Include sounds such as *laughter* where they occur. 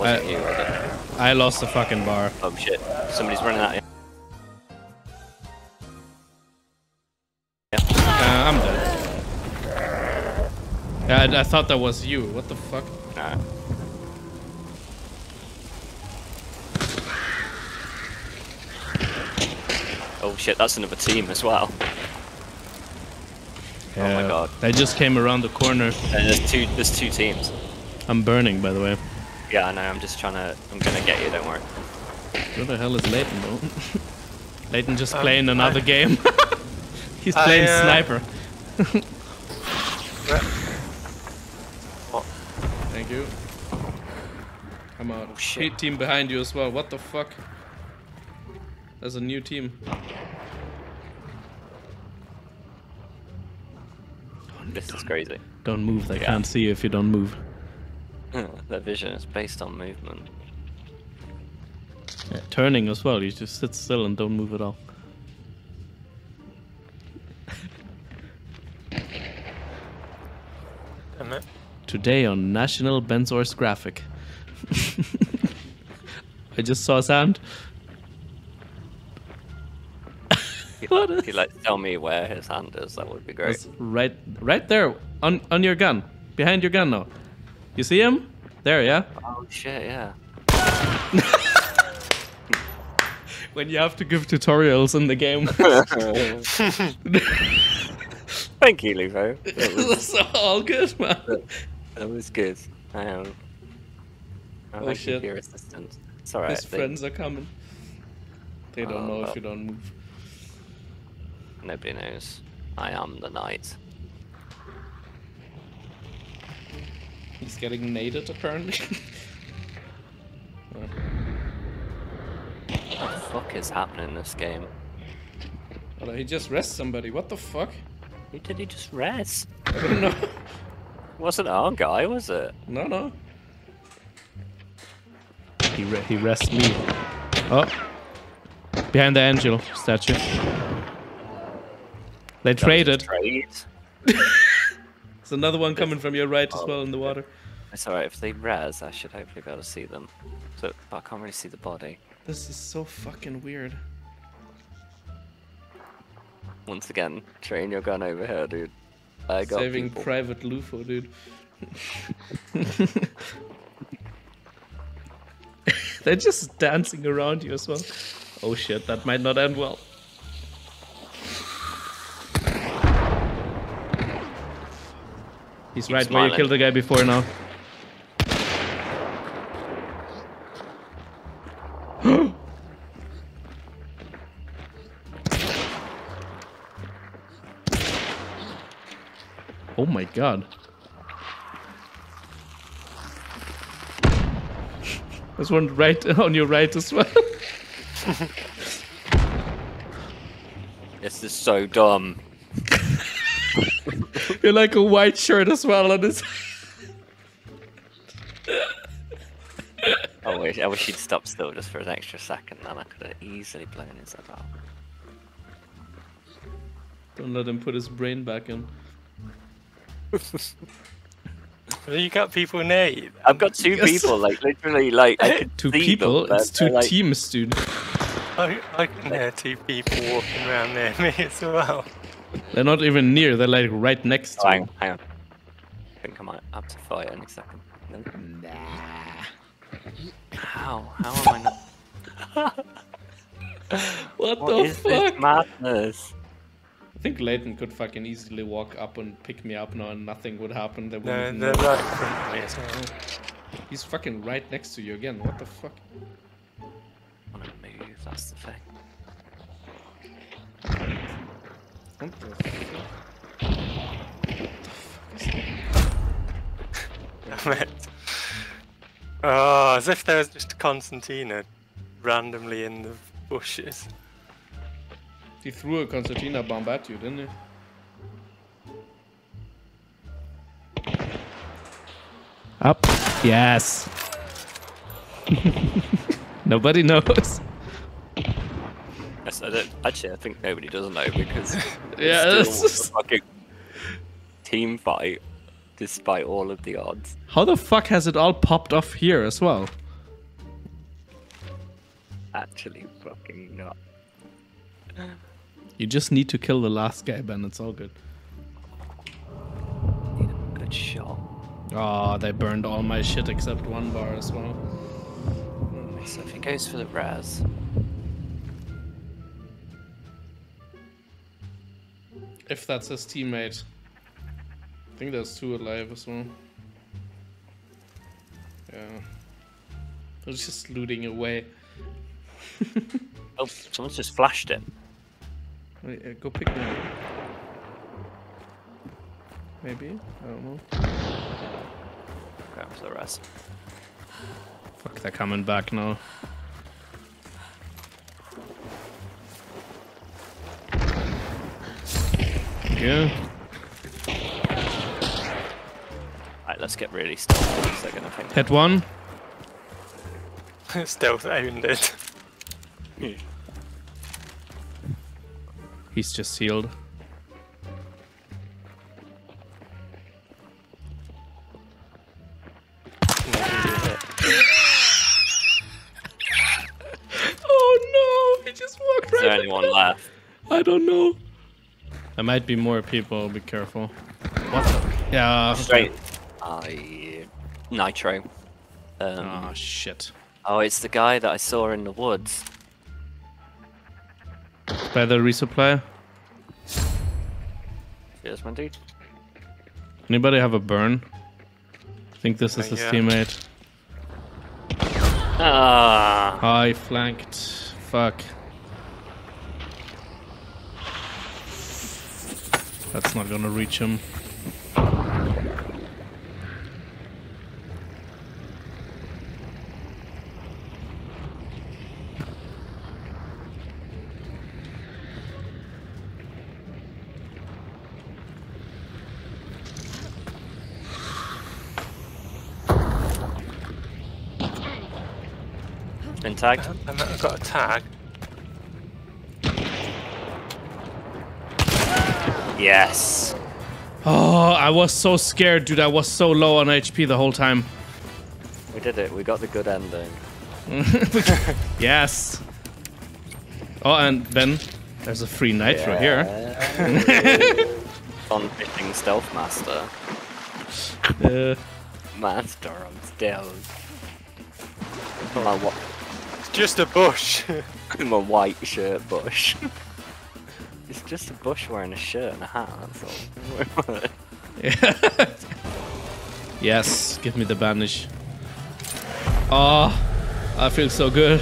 wasn't Uh, you, was it? I lost the fucking bar. Oh shit. Somebody's running at you. Uh, I'm dead. Yeah, I, I thought that was you. What the fuck? Alright. Oh shit, that's another team as well. Oh my God. They just came around the corner. And there's two there's two teams. I'm burning, by the way. Yeah, I know, I'm just trying to I'm gonna get you, don't worry. Where the hell is Layton, though? *laughs* Leighton just Um, playing another I- game. *laughs* He's I, playing uh, sniper. *laughs* What? Thank you. Come on. Oh, shit. Hate team behind you as well. What the fuck? There's a new team. This is crazy. Don't move. They Yeah. can't see you if you don't move. *laughs* Their vision is based on movement. Yeah, turning as well. You just sit still and don't move at all. Damn it. Today on National Benzor's Graphic. *laughs* I just saw sound. *laughs* What If you'd like tell me where his hand is, that would be great. It's right, right there on on your gun, behind your gun now. You see him? There, yeah. Oh shit, yeah. *laughs* When you have to give tutorials in the game. *laughs* Thank you, Lufoo. *laughs* That was, That's all good, man. that was good. Um, I Oh, shit. your assistance. It's alright. His friends are coming. They don't know Oh. if you don't move. Nobody knows. I am the knight. He's getting naded apparently. What the fuck is happening in this game? oh, he just rests somebody. What the fuck? Who did he just rest? I don't know. Wasn't our guy, was it? No, no. He re- he rests me. Oh, behind the angel statue. They traded. Trade. *laughs* There's another one coming from your right as well in the oh, water. It's alright, if they res, I should hopefully be able to see them. So, but I can't really see the body. This is so fucking weird. Once again, train your gun over here, dude. I got Saving people. Private Lufoo, dude. *laughs* They're just dancing around you as well. Oh shit, that might not end well. He's Keep right where you killed the guy before now. *gasps* oh my god. *laughs* There's one right *laughs* on your right as well. *laughs* This is so dumb. You're like a white shirt as well on this. I wish, I wish he'd stop still just for an extra second, then I could have easily blown his head out. Don't let him put his brain back in. You got people near you. I've got two Yes. people, like literally, like I Two see people? Them, It's two they're, like, teams, dude. I, I can hear two people walking around near me *laughs* as well. They're not even near. They're like right next Oh, to hang on, hang on. I think I might have to fire any second. No. How? How am I not? *laughs* What, What the is fuck? this madness? I think Leighton could fucking easily walk up and pick me up now and nothing would happen. They No, wouldn't they're know. right in front of me as well. He's fucking right next to you again. What the fuck? I want to move, that's the thing. What the fuck? *laughs* Damn it. Oh, as if there was just concertina randomly in the bushes. He threw a concertina bomb at you, didn't he? Up. Yes. *laughs* Nobody knows. I don't, actually, I think nobody does know because *laughs* Yeah, it's it's a fucking team fight despite all of the odds. How the fuck has it all popped off here as well? Actually, fucking not. You just need to kill the last guy, Ben. It's all good. Need a good shot. Oh, they burned all my shit except one bar as well. So if he goes for the raz, If that's his teammate. I think there's two alive as well. Yeah. They're just looting away. *laughs* oh, someone's just flashed it. Wait, uh, go pick me up. Maybe? I don't know. For the rest. Fuck, they're coming back now. Yeah. Right, let's get really stealthy because they're gonna think. Hit one. *laughs* Stealth owned it. He's just healed. *laughs* Oh no! He just walked Is there anyone left? I don't know. There might be more people. Be careful. What? The? Yeah. Straight. I nitro. Um, Oh shit. oh, it's the guy that I saw in the woods. By the resupply. Cheers, my dude. Anybody have a burn? I think this is Uh, his yeah. teammate. Ah, I flanked. Fuck. That's not gonna reach him. been tagged. I've got a tag. Yes. Oh, I was so scared, dude. I was so low on HP the whole time. We did it. We got the good ending. *laughs* Yes. Oh, and Ben, there's a free nitro here. On *laughs* fishing stealth master. Uh, Master of stealth. My, wa- It's just a bush. *laughs* my white shirt bush. It's just a bush wearing a shirt and a hat. That's all. yeah. *laughs* yes, give me the bandage. Oh, I feel so good.